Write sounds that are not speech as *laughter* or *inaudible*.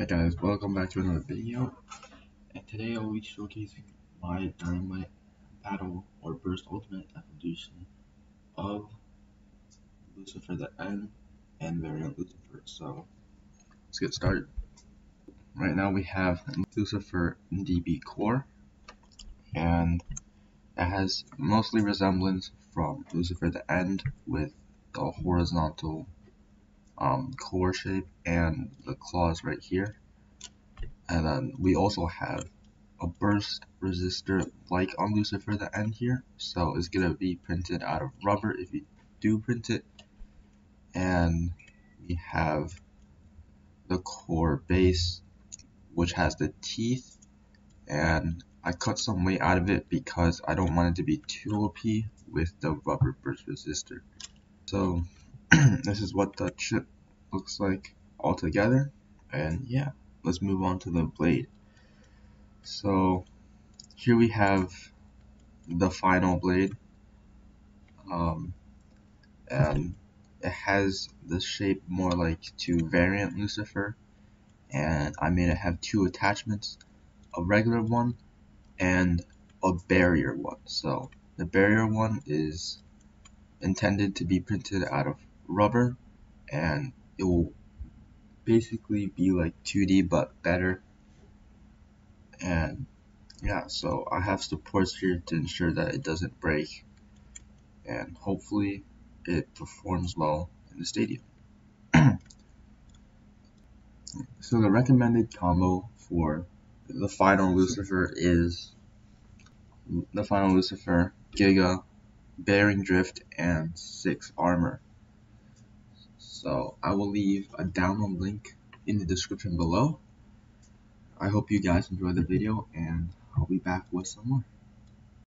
Hey guys, welcome back to another video. And today I'll be showcasing my Dynamite Battle or Burst Ultimate evolution of Lucifer the End and Variant Lucifer. So let's get started. Right now we have Lucifer DB Core and it has mostly resemblance from Lucifer the End with the horizontal um, core shape and the claws right here. And then we also have a burst resistor like on Lucifer the end here. So it's going to be printed out of rubber if you do print it. And we have the core base which has the teeth and I cut some weight out of it because I don't want it to be too OP with the rubber burst resistor. So *clears throat* this is what the chip looks like all together. And yeah let's move on to the blade. So here we have the final blade. Um, and it has the shape more like to variant Lucifer. And I made it have two attachments a regular one and a barrier one. So the barrier one is intended to be printed out of rubber and it will basically be like 2D but better. And yeah so I have supports here to ensure that it doesn't break. And hopefully it performs well in the stadium. *clears throat* So the recommended combo for the final Lucifer is the final Lucifer, Giga, Bearing Drift, and 6 Armor. So I will leave a download link in the description below. I hope you guys enjoyed the video and I'll be back with some more.